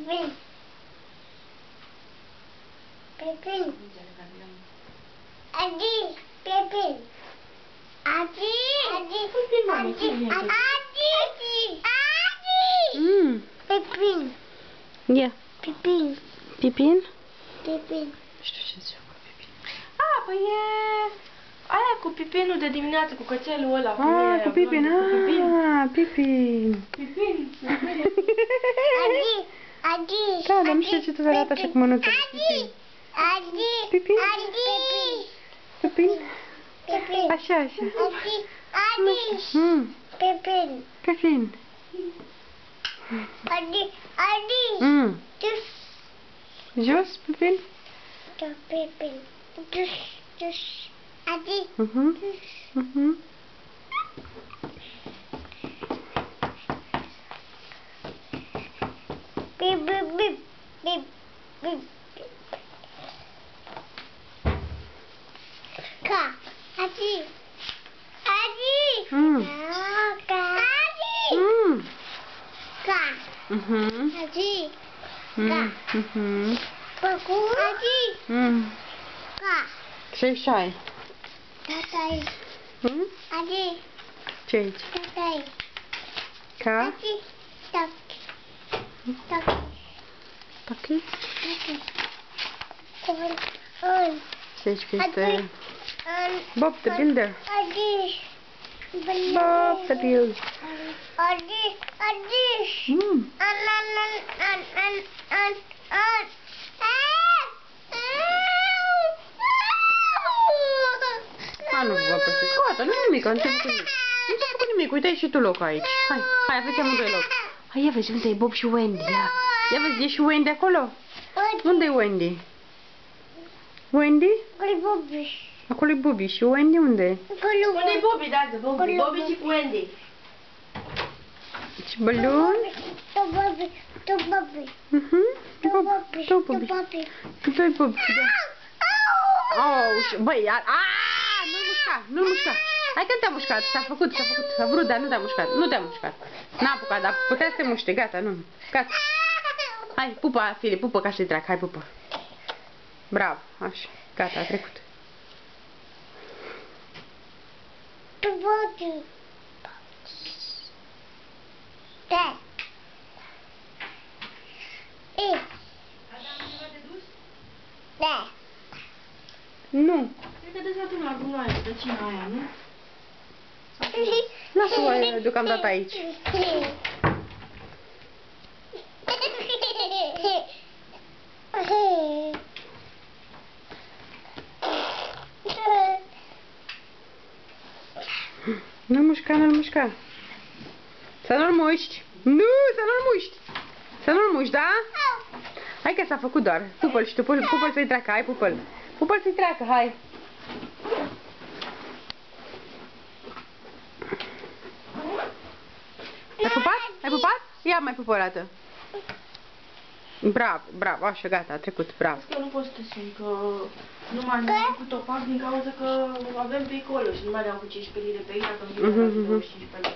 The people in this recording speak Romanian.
Pepin. Pepin. Adi. Pepin. Adi. Adi. Adi. Adi. Adi. Mm. Pepin. Ia. Pepin. Pipin? Pepin. Nu știu ce înseamnă Pipin. A, păi e... Aia cu pipinul de dimineață, cu cățelul ăla. Ah, femeia cu Pipin. blondă, cu Pipin. Ah, Pipin. Pipin. Adi. Adi. Da, dar nu știu ce tu arată așa cu mânuța. Adi. Adi. Pepin? Adi. Pipin? Pepin. Așa, așa. Adi. Adi. Mm. Pepin. Pipin. Adi. Adi. Mm. Dus. Jos, Pipin? Da, Pepin. Dus. Dus. Adi. Mhm. Dus. Mhm. Beep, beep, beep. Beep, beep. Ka. Adi. Adi. Mm. Ah, Ka. Adi. Mm. Ka. Mhm. Adi. Mm. Mhm. Baku. Adi. Mm. Ka. Ce ai? Tatai. Mm? Adi. Ce aici? Tatai. Ca? Adi. Tak. Tak. Pachi? Tak. On. On. Ce aici că Adi. este? On. Bob the Builder. Adi. Bob the Builder. Adi. Adi. Mm. Păsi. Gata, nu nimic, am început cu nimic. Nu ți-a făcut nimic, uite, ai și tu loc aici. Hai, hai, aveți amândoi loc. Hai, ia vezi, unde e Bob și Wendy, ia. Ia vezi, e și Wendy acolo? Unde e Wendy? Wendy? Acolo e Bobby și Wendy unde e? Unde-i Bobby, da, Bobby? Bobby și cu Wendy. Și Balloon? Tu Bobby, tu Bobby, Mhm. tu Bob, Bobby, tu tu Bobby. Bobby. Tu e Bob, da. Oh, și- băi, a, a, nu-l mușca, nu-l mușca. Hai că nu te-a mușcat, s-a făcut, s-a făcut, s-a vrut, dar nu te-a mușcat, nu te-a mușcat. N-a apucat, dar putea să te muște, gata, nu, gata. Hai, pupa, Filip, pupă ca să-i trag, hai, pupă. Bravo, așa, gata, a trecut. Tu Bobby. Da. E. Da. Nu, Cred că deja tu la gunoaie, de cine aia, nu? lasă-o deocamdată aici. Nu-l mușca, nu-l mușca. Să nu-l muști. Nu, să nu-l muști. Să nu-l muști, da? Hai că s-a făcut doar. Pupă-l și tu, pu- pupă-l să-i treacă, hai, pupă-l. Pupă-l să-i treacă, hai. Ia mai pupă o dată. Bravo, bravo, așa, gata, a trecut, bravo. Că nu pot să te sun, că nu mai am făcut o fac din cauza că avem pe acolo și nu mai am cu 15 lire pe aici, dacă nu Mhm, mai am mhm. 25 pe lire.